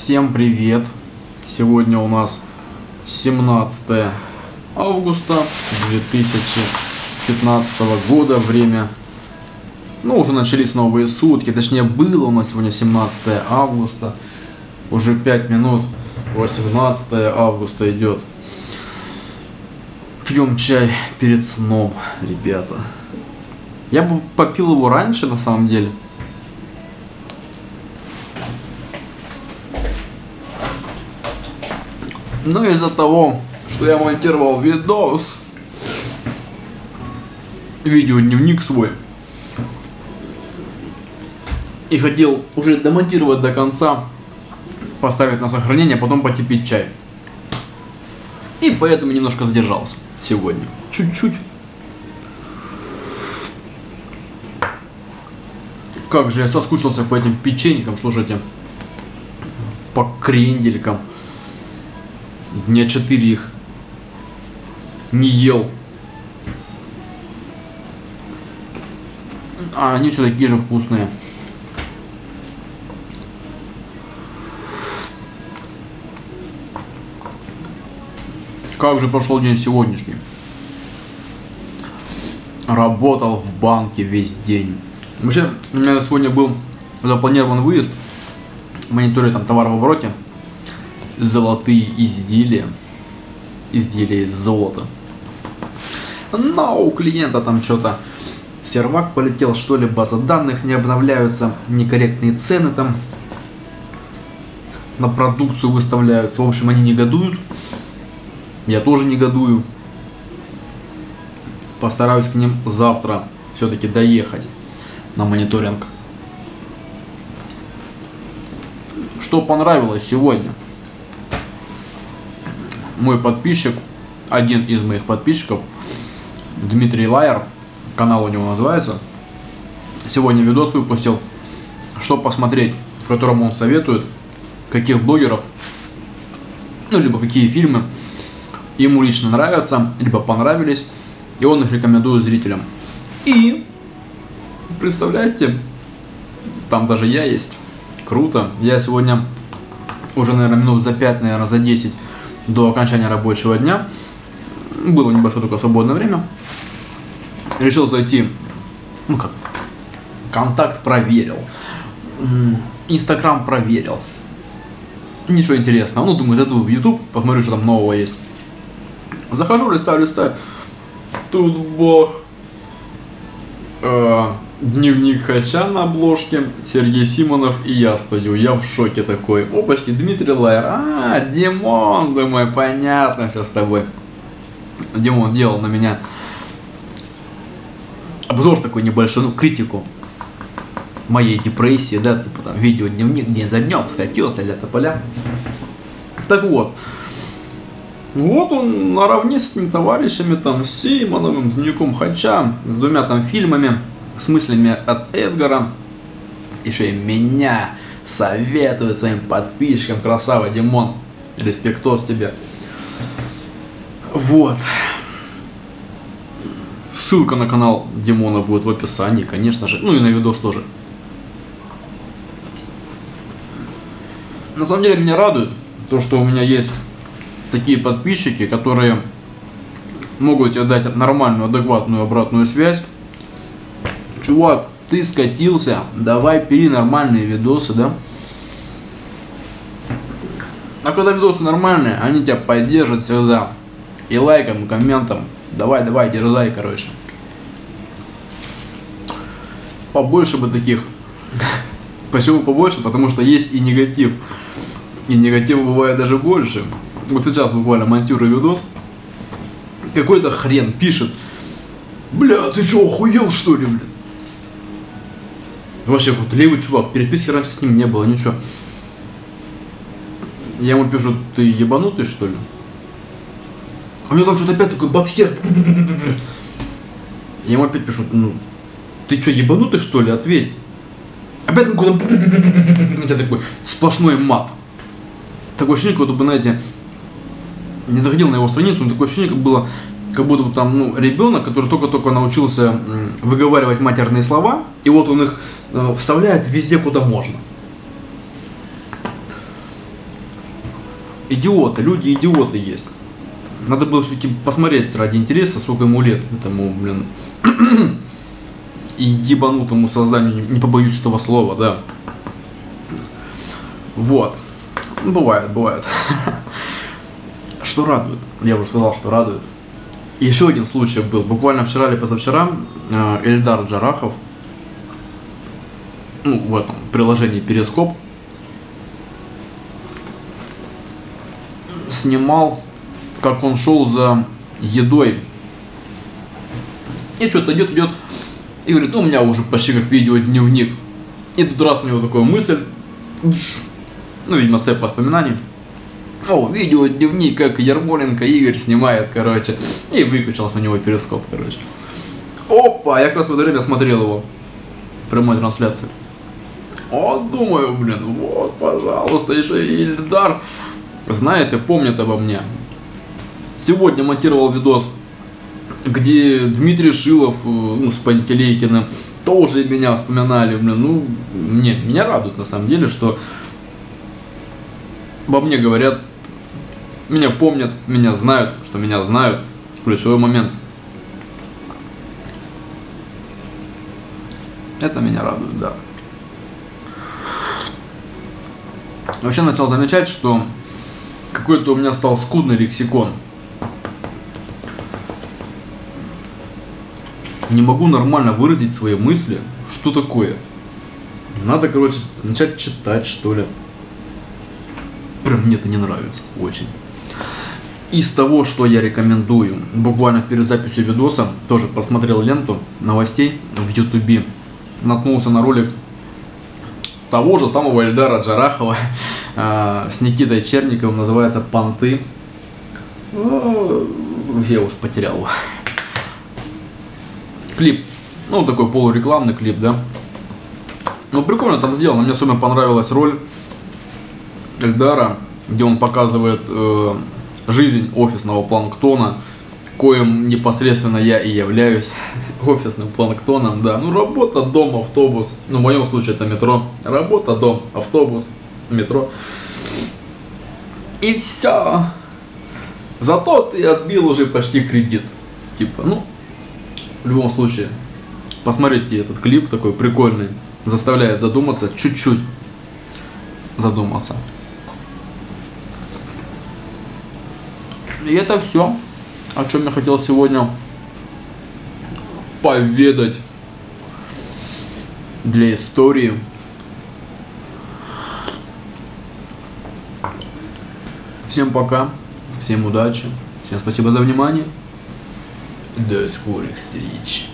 Всем привет! Сегодня у нас 17 августа 2015 года. Время, ну, уже начались новые сутки. Точнее, было у нас сегодня 17 августа. Уже 5 минут 18 августа идет. Пьем чай перед сном, ребята. Я бы попил его раньше, на самом деле. Но из-за того, что я монтировал видос, видеодневник свой, и хотел уже демонтировать до конца, поставить на сохранение, а потом пойти пить чай. И поэтому немножко задержался сегодня. Чуть-чуть. Как же я соскучился по этим печенькам, слушайте. По кренделькам. Дня четыре их не ел. А они все такие же вкусные. Как же прошел день сегодняшний? Работал в банке весь день. Вообще, у меня сегодня был запланирован выезд. Мониторю там товар в обороте. Золотые изделия. Изделия из золота. Но у клиента там что-то сервак полетел, что ли, база данных не обновляются, некорректные цены там на продукцию выставляются. В общем, они негодуют. Я тоже негодую. Постараюсь к ним завтра все-таки доехать на мониторинг. Что понравилось сегодня? Мой подписчик, один из моих подписчиков, Дмитрий Лайер, канал у него называется, сегодня видос выпустил, что посмотреть, в котором он советует, каких блогеров, ну, либо какие фильмы ему лично нравятся, либо понравились, и он их рекомендует зрителям. И, представляете, там даже я есть. Круто. Я сегодня уже, наверное, минут за 5, наверное, за 10 до окончания рабочего дня. Было небольшое только свободное время. Решил зайти, ну как, контакт проверил, Инстаграм проверил. Ничего интересного. Ну, думаю, зайду в YouTube, посмотрю, что там нового есть. Захожу, листаю, листаю. Тут бог. Э, дневник Хача на обложке, Сергей Симонов и я стою. Я в шоке такой. Опачки, Дмитрий Лайер. А, Димон, думаю, понятно все с тобой. Димон делал на меня обзор такой небольшой, ну, критику моей депрессии, да, типа там видео дневник день за днем скатился для тополя. Так вот, вот он наравне с этими товарищами, там, с Симоновым, с Дневником Хача, с двумя там фильмами, с мыслями от Эдгара. Еще и меня советует своим подписчикам, красава Димон, респектос тебе. Вот. Ссылка на канал Димона будет в описании, конечно же. Ну и на видос тоже. На самом деле меня радует то, что у меня есть такие подписчики, которые могут тебе дать нормальную, адекватную обратную связь. Чувак, ты скатился, давай пили нормальные видосы, да? А когда видосы нормальные, они тебя поддержат всегда. И лайком, и комментом. Давай, давай, дерзай, короче. Побольше бы таких. Почему побольше? Потому что есть и негатив. И негатива бывает даже больше. Вот сейчас буквально монтирую видос. Какой-то хрен пишет. Бля, ты что, охуел что ли, блин? Вообще, вот левый чувак, переписки раньше с ним не было, ничего. Я ему пишу, ты ебанутый что ли? А него там что-то опять такой бабхер. Я ему опять пишу, ну, ты что, ебанутый что ли? Ответь. Опять какой-то... У тебя такой сплошной мат. Такое ощущение, как будто бы, знаете, не заходил на его страницу, но такое ощущение, как было, как будто бы там, ну, ребенок, который только-только научился выговаривать матерные слова, и вот он их э, вставляет везде, куда можно. идиоты, люди идиоты есть. Надо было все-таки посмотреть ради интереса, сколько ему лет этому, блин, и ебанутому созданию, не побоюсь этого слова, да. Вот. Бывает, бывает. Что радует? Я уже сказал, что радует. Еще один случай был. Буквально вчера или позавчера э, Эльдар Джарахов, ну, в этом приложении Перископ, снимал, как он шел за едой. И что-то идет, идет, и говорит, ну, у меня уже почти как видео дневник. И тут раз у него такая мысль, ну, видимо, цепь воспоминаний. О, видео, дневник, как Ермоленко Игорь снимает, короче. И выключился у него перископ, короче. Опа, я как раз в это время смотрел его. Прямой трансляции. О, думаю, блин, вот, пожалуйста, еще и Ильдар знает и помнит обо мне. Сегодня монтировал видос, где Дмитрий Шилов э, ну, с Пантелейкиным тоже меня вспоминали. Блин, ну, мне, меня радует на самом деле, что обо мне говорят, меня помнят, меня знают, что меня знают. Ключевой момент. Это меня радует, да. Вообще начал замечать, что какой-то у меня стал скудный лексикон. Не могу нормально выразить свои мысли. Что такое? Надо, короче, начать читать, что ли. Прям мне это не нравится. Очень. Из того, что я рекомендую, буквально перед записью видоса, тоже просмотрел ленту новостей в Ютубе. Наткнулся на ролик того же самого Эльдара Джарахова э, с Никитой Черниковым, называется «Понты». Ну, я уж потерял. Клип, ну такой полурекламный клип, да. Ну прикольно там сделано, мне особенно понравилась роль Эльдара, где он показывает э, жизнь офисного планктона, коим непосредственно я и являюсь офисным планктоном, да. Ну, работа, дом, автобус. Ну, в моем случае это метро. Работа, дом, автобус, метро. И все. Зато ты отбил уже почти кредит. Типа, ну, в любом случае, посмотрите этот клип такой прикольный. Заставляет задуматься, чуть-чуть задуматься. И это все, о чем я хотел сегодня поведать для истории. Всем пока, всем удачи, всем спасибо за внимание. До скорых встреч.